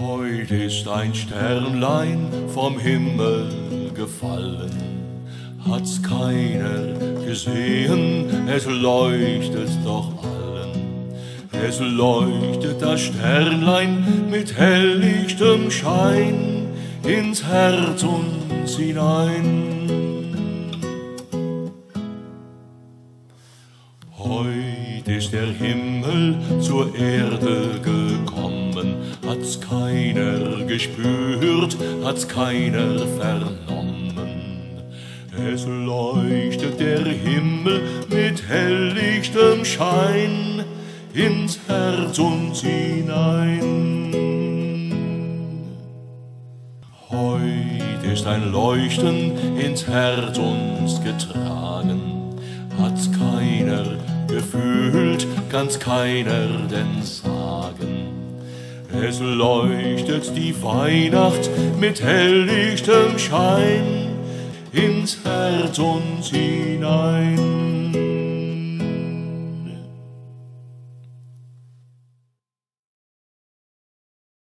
Heut ist ein Sternlein vom Himmel gefallen, hat's keiner gesehen, es leuchtet doch allen. Es leuchtet das Sternlein mit helllichtem Schein ins Herz uns hinein. Heut ist der Himmel zur Erde keiner gespürt, hat's keiner vernommen. Es leuchtet der Himmel mit helllichtem Schein ins Herz uns hinein. Heut ist ein Leuchten ins Herz uns getragen, hat's keiner gefühlt, kann's keiner denn sagen. Es leuchtet die Weihnacht mit helllichtem Schein ins Herz uns hinein.